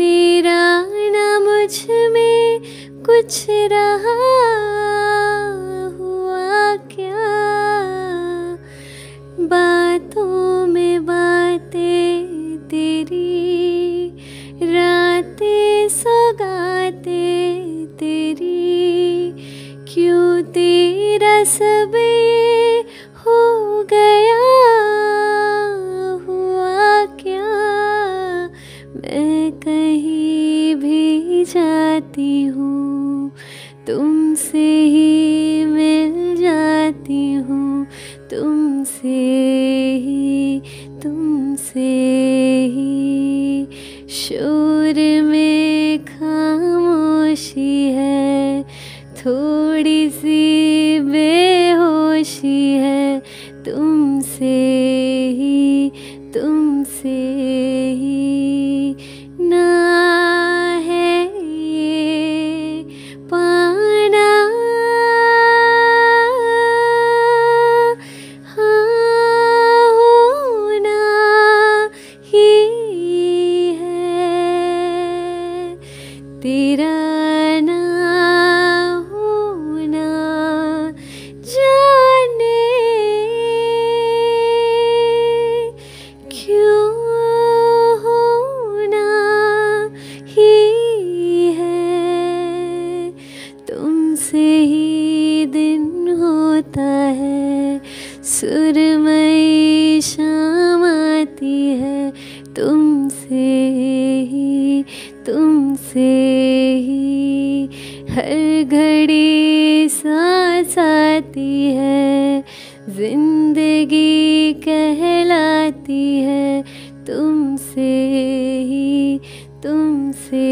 मेरा ना मुझमें कुछ रहा हुआ क्या? बातों में बातें तेरी, रातें सौगाते तेरी। क्यों तेरा सब जाती हूँ, तुमसे ही मिल जाती हूँ, तुमसे ही तुमसे ही। शोर में खामोशी है, थोड़ी सी बेहोशी है, तुमसे ही तुमसे ही। तुमसे ही दिन होता है, सुरमई शाम आती है। तुमसे ही तुमसे ही हर घड़ी सांस आती है, ज़िंदगी कहलाती है। तुमसे ही, तुमसे